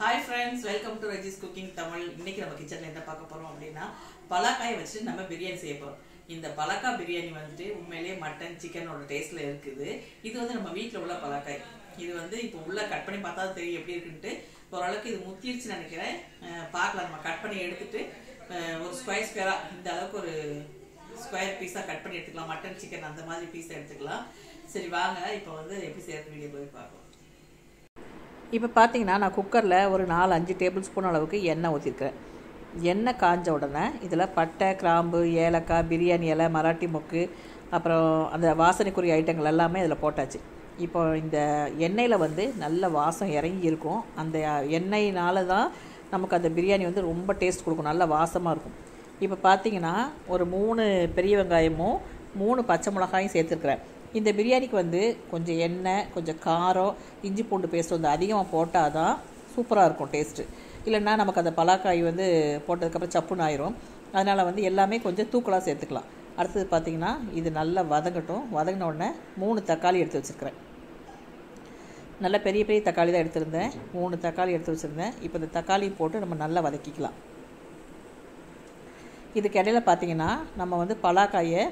Hi friends welcome to Raji's cooking Tamil இன்னைக்கு நம்ம கிச்சன்ல என்ன பார்க்க போறோம் அப்படின்னா பலாக்காயை வச்சு நம்ம பிரியாணி செய்ய போறோம். இந்த பலாக்காய் பிரியாணி வந்துட்டு உண்மையிலேயே மட்டன் சிக்கனோட டேஸ்ட்ல இருக்குது. இது வந்து நம்ம வீட்டில் உள்ள பலாக்காய். இது வந்து இப்போ உள்ள கட் பண்ணி பார்த்தா தெரியும் எப்படி இருக்குன்ட்டு. ஓரளவுக்கு இது முத்திருச்சு நினைக்கிறேன். பார்க்கலாம். நம்ம கட் பண்ணி எடுத்துட்டு ஒரு ஸ்கொயர் ஸ்கொயரா இந்த அளவுக்கு ஒரு ஸ்கொயர் பீஸா கட் பண்ணி எடுத்துக்கலாம். மட்டன் சிக்கன் அந்த மாதிரி பீஸா எடுத்துக்கலாம். சரி வாங்க. இப்போ வந்து எப்படி செய்யறது வீடியோ போய் பார்க்கலாம் இப்போ பார்த்தீங்கன்னா நான் குக்கரில் ஒரு நாலு அஞ்சு டேபிள் ஸ்பூன் அளவுக்கு எண்ணெய் ஊற்றிருக்கிறேன் எண்ணெய் காஞ்ச உடனே இதில் பட்டை கிராம்பு ஏலக்காய் பிரியாணி இலை மராட்டி மொக்கு அப்புறம் அந்த வாசனைக்குரிய ஐட்டங்கள் எல்லாமே இதில் போட்டாச்சு. இப்போ இந்த எண்ணெயில் வந்து நல்ல வாசம் இறங்கி இருக்கும். அந்த எண்ணெயினால தான் நமக்கு அந்த பிரியாணி வந்து ரொம்ப டேஸ்ட் கொடுக்கும். நல்ல வாசமாக இருக்கும். இப்போ பார்த்தீங்கன்னா ஒரு மூணு பெரிய வெங்காயமும் மூணு பச்சை மிளகாயும் சேர்த்துருக்குறேன். இந்த பிரியாணிக்கு வந்து கொஞ்சம் எண்ணெய் கொஞ்சம் காரம் இஞ்சி பூண்டு பேஸ்ட் வந்து அதிகமாக போட்டால் தான் சூப்பராக இருக்கும் டேஸ்ட்டு. இல்லைன்னா நமக்கு அந்த பலாக்காய் வந்து போட்டதுக்கப்புறம் சப்புன்னு ஆயிரும். அதனால் வந்து எல்லாமே கொஞ்சம் தூக்கலாக சேர்த்துக்கலாம். அடுத்தது பார்த்திங்கன்னா இது நல்லா வதங்கட்டும். வதங்கின உடனே மூணு தக்காளி எடுத்து வச்சுருக்கிறேன். நல்லா பெரிய பெரிய தக்காளி தான் எடுத்திருந்தேன். மூணு தக்காளி எடுத்து வச்சுருந்தேன். இப்போ இந்த தக்காளி போட்டு நம்ம நல்லா வதக்கிக்கலாம். இதுக்கு இடையில பார்த்தீங்கன்னா நம்ம வந்து பலாக்காயை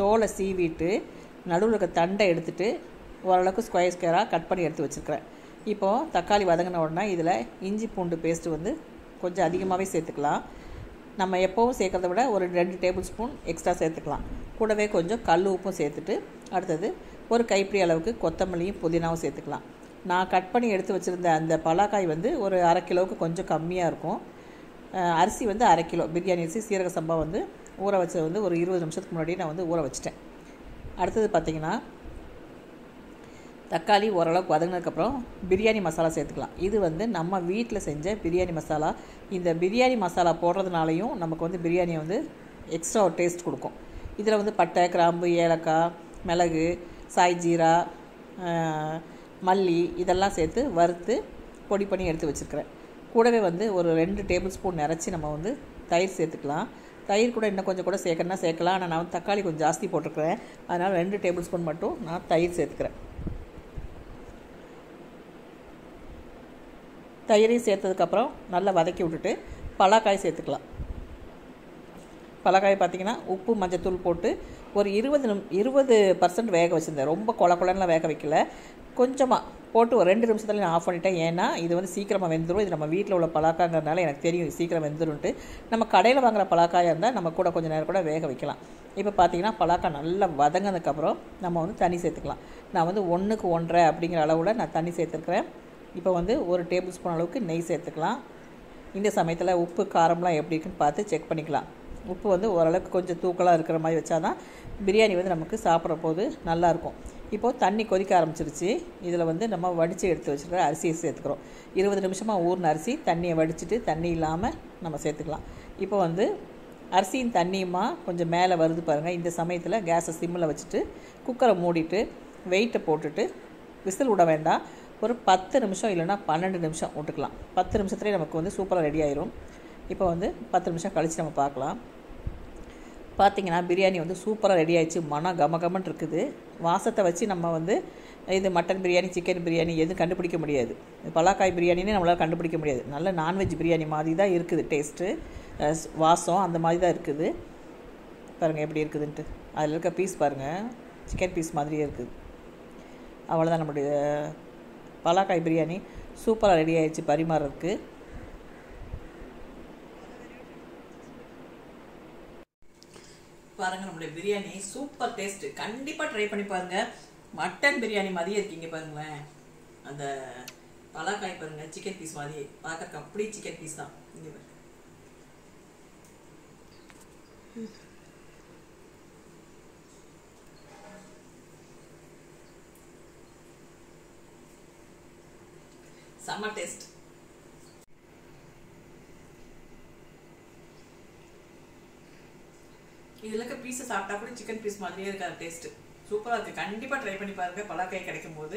தோலை சீவிட்டு நடுவில் இருக்க தண்டை எடுத்துகிட்டு ஓரளவுக்கு ஸ்கொயர் ஸ்கொயராக கட் பண்ணி எடுத்து வச்சுருக்கிறேன். இப்போது தக்காளி வதங்கின உடனே இதில் இஞ்சி பூண்டு பேஸ்ட்டு வந்து கொஞ்சம் அதிகமாகவே சேர்த்துக்கலாம். நம்ம எப்போவும் சேர்க்குறத விட ஒரு ரெண்டு டேபிள் ஸ்பூன் எக்ஸ்ட்ரா சேர்த்துக்கலாம். கூடவே கொஞ்சம் கல் உப்பும் சேர்த்துட்டு அடுத்தது ஒரு கைப்பிடி அளவுக்கு கொத்தமல்லியும் புதினாவும் சேர்த்துக்கலாம். நான் கட் பண்ணி எடுத்து வச்சுருந்த அந்த பலாக்காய் வந்து ஒரு அரை கிலோவுக்கு கொஞ்சம் கம்மியாக இருக்கும். அரிசி வந்து அரை கிலோ. பிரியாணி அரிசி சீரக சம்பா வந்து ஊற வச்சது வந்து ஒரு இருபது நிமிஷத்துக்கு முன்னாடி நான் வந்து ஊற வச்சிட்டேன். அடுத்தது பார்த்திங்கன்னா தக்காளி ஓரளவுக்கு வதங்கினதுக்கப்புறம் பிரியாணி மசாலா சேர்த்துக்கலாம். இது வந்து நம்ம வீட்டில் செஞ்ச பிரியாணி மசாலா. இந்த பிரியாணி மசாலா போடுறதுனாலையும் நமக்கு வந்து பிரியாணி வந்து எக்ஸ்ட்ரா ஒரு டேஸ்ட் கொடுக்கும். இதில் வந்து பட்டை கிராம்பு ஏலக்காய் மிளகு சாய் ஜீரா மல்லி இதெல்லாம் சேர்த்து வறுத்து பொடி பண்ணி எடுத்து வச்சுருக்கிறேன். கூடவே வந்து ஒரு ரெண்டு டேபிள் ஸ்பூன் நிறச்சி நம்ம வந்து தயிர் சேர்த்துக்கலாம். தயிர் கூட இன்னும் கொஞ்சம் கூட சேர்க்கணும்னா சேர்க்கலாம். ஆனால் நான் வந்து தக்காளி கொஞ்சம் ஜாஸ்தி போட்டிருக்கிறேன். அதனால் ரெண்டு டேபிள் ஸ்பூன் மட்டும் நான் தயிர் சேர்த்துக்கிறேன். தயிரையும் சேர்த்ததுக்கப்புறம் நல்லா வதக்கி விட்டுட்டு பலாக்காய் சேர்த்துக்கலாம். பலாக்காய் பார்த்தீங்கன்னா உப்பு மஞ்சத்தூள் போட்டு ஒரு இருபது நிம் இருபது பர்சன்ட் வேக வச்சுருந்தேன். ரொம்ப கொல கொலன்னுலாம் வேக வைக்கல. கொஞ்சமாக போட்டு ஒரு ரெண்டு நிமிஷத்துல நான் ஆஃப் பண்ணிட்டேன். ஏன்னா இது வந்து சீக்கிரமாக வெந்துடும் இது நம்ம வீட்டில் உள்ள பலாக்காங்கிறதுனால எனக்கு தெரியும் சீக்கிரம் வெந்துடும்ட்டு நம்ம கடையில் வாங்குற பலாக்காயாக இருந்தால் நம்ம கூட கொஞ்சம் நேரம் கூட வேக வைக்கலாம். இப்போ பார்த்தீங்கன்னா பலாக்காய் நல்லா வதங்கினதுக்கப்புறம் நம்ம வந்து தண்ணி சேர்த்துக்கலாம். நான் வந்து ஒன்றுக்கு ஒன்றரை அப்படிங்கிற அளவில் நான் தண்ணி சேர்த்துருக்குறேன். இப்போ வந்து ஒரு டேபிள் ஸ்பூன் அளவுக்கு நெய் சேர்த்துக்கலாம். இந்த சமயத்தில் உப்பு காரம்லாம் எப்படி இருக்குன்னு பார்த்து செக் பண்ணிக்கலாம். உப்பு வந்து ஓரளவுக்கு கொஞ்சம் தூக்கலாக இருக்கிற மாதிரி வச்சா தான் பிரியாணி வந்து நமக்கு சாப்பிட்ற போது நல்லாயிருக்கும். இப்போது தண்ணி கொதிக்க ஆரம்பிச்சிருச்சு. இதில் வந்து நம்ம வடித்து எடுத்து வச்சுருக்கிற அரிசியை சேர்த்துக்கிறோம். இருபது நிமிஷமாக ஊர்ன அரிசி தண்ணியை வடிச்சிட்டு தண்ணி இல்லாமல் நம்ம சேர்த்துக்கலாம். இப்போ வந்து அரிசியும் தண்ணியுமா கொஞ்சம் மேலே வருது பாருங்கள் இந்த சமயத்தில் கேஸை சிம்மில் வச்சுட்டு குக்கரை மூடிட்டு வெயிட்டை போட்டுட்டு விசில் விட வேண்டாம். ஒரு பத்து நிமிஷம் இல்லைன்னா பன்னெண்டு நிமிஷம் விட்டுக்கலாம். பத்து நிமிஷத்துலேயே நமக்கு வந்து சூப்பராக ரெடி ஆயிரும். இப்போ வந்து பத்து நிமிஷம் கழித்து நம்ம பார்க்கலாம். பார்த்தீங்கன்னா பிரியாணி வந்து சூப்பராக ரெடி ஆயிடுச்சு. மனம் கம இருக்குது. வாசத்தை வச்சு நம்ம வந்து இது மட்டன் பிரியாணி சிக்கன் பிரியாணி எதுவும் கண்டுபிடிக்க முடியாது. பலாக்காய் பிரியாணின்னு நம்மளால் கண்டுபிடிக்க முடியாது. நல்ல நான்வெஜ் பிரியாணி மாதிரி தான் இருக்குது. டேஸ்ட்டு வாசம் அந்த மாதிரி தான் இருக்குது. பாருங்கள் எப்படி இருக்குதுன்ட்டு. அதில் இருக்க பீஸ் பாருங்கள் சிக்கன் பீஸ் மாதிரியே இருக்குது. அவ்வளோதான் நம்முடைய பலாக்காய் பிரியாணி. சூப்பராக ரெடி ஆயிடுச்சு பரிமாறதுக்கு. பாருங்க நம்மளுடைய பிரியாணி சூப்பர் டேஸ்ட் கண்டிப்பா ட்ரை பண்ணி பாருங்க. மட்டன் பிரியாணி மாதிரியே இருக்கீங்க பாருங்களேன். அந்த பலாக்காய் பாருங்க சிக்கன் பீஸ் மாதிரி பார்க்கறக்கு அப்படியே சிக்கன் பீஸ் தான். இங்க பாருங்க. செம்ம டேஸ்ட் இதுல இருக்க பீஸை சாப்பிட்டா கூட சிக்கன் பீஸ் மாதிரியே இருக்காது டேஸ்ட் சூப்பராக இருக்குது கண்டிப்பாக ட்ரை பண்ணி பாருங்க. பலாக்காய் கிடைக்கும் போது